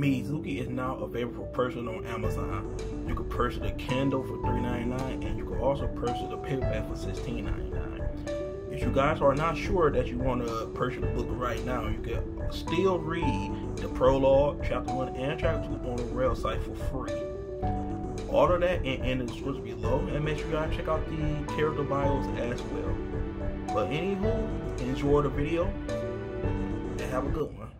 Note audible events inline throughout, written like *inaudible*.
Mizuki is now available for purchase on Amazon. You can purchase the Kindle for $3.99 and you can also purchase the paperback for $16.99. If you guys are not sure that you want to purchase the book right now, you can still read the prologue, chapter 1 and chapter 2 on the rail site for free. Order that in, in the description below and make sure you guys check out the character bios as well. But anywho, enjoy the video and have a good one.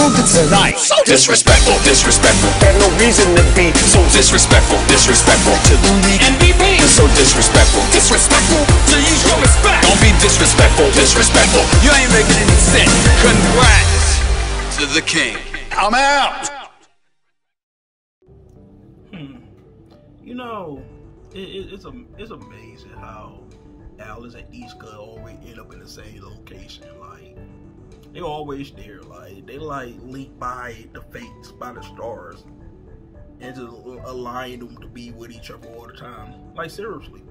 And he it tonight. So disrespectful, disrespectful. Had no reason to be So disrespectful, disrespectful to the league. MVP. So disrespectful, disrespectful. To use your respect. Don't be disrespectful, disrespectful. You ain't making any sense. Congrats to the king. I'm out. Hmm. You know, it, it, it's a, it's amazing how Alice and Iska always end up in the same location. Like they always there. Like they like linked by the fates, by the stars, and just align them to be with each other all the time. Like seriously.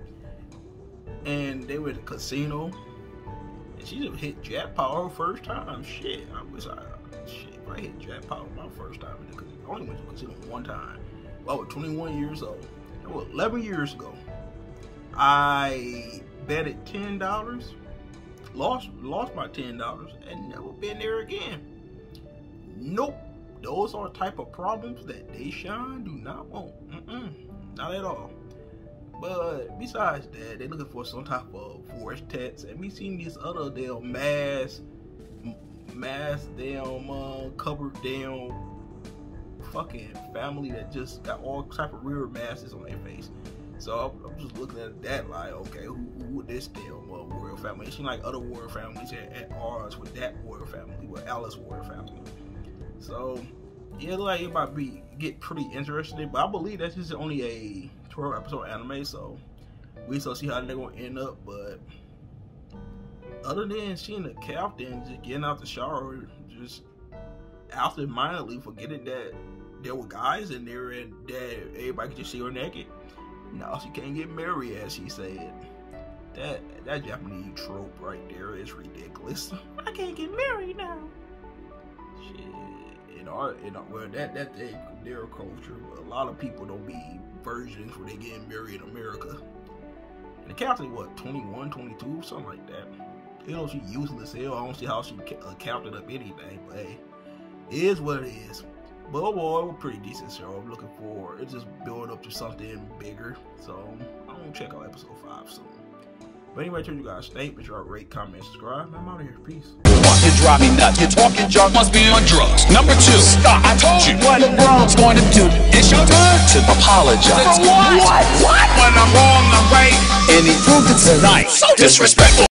And they were at the casino, and she just hit jackpot her first time. Shit, I wish I shit if I hit jackpot my first time in the casino. I only went to the casino one time. Well, I was 21 years old. That was 11 years ago. I betted ten dollars, lost lost my ten dollars, and never been there again. Nope, those are type of problems that DayShawn do not want. Mm-mm, not at all. But besides that, they're looking for some type of force tests, and we seen this other damn mass, mass damn uh, covered damn fucking family that just got all type of rear masses on their face. So I'm, just looking at that like, okay, who, who would this damn uh, royal family? It seems like other royal families at, at odds with that royal family, with Alice royal family. So yeah, like it might be get pretty interesting, but I believe that's just only a 12 episode anime, so we still see how they're gonna end up. But other than seeing the captain just getting out the shower, just absentmindedly forgetting that there were guys in there and that everybody could just see her naked. No, she can't get married, as she said. That that Japanese trope right there is ridiculous. *laughs* I can't get married now. Shit, in our in our, well that that they, their culture, a lot of people don't be virgins when they get married in America. And the captain, what 21, 22, something like that. You know she useless hell. I don't see how she uh, counted up anything, but hey, is what it is. But overall, it was a pretty decent show. I'm looking for it just build up to something bigger. So I'm gonna check out episode five soon. But anyway, to you guys, stay, make sure you rate, comment, subscribe. I'm out of here. Peace. You drive me nuts. You're talking junk. Must be on drugs. Number two. Stop. I told you what LeBron's going to do. It's your turn to apologize. What? What? When I'm wrong, I'm right. And he proved it tonight. So disrespectful.